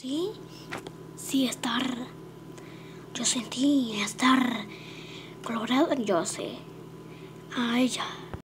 Sí, sí, estar. Yo sentí estar colorado, yo sé. A ella.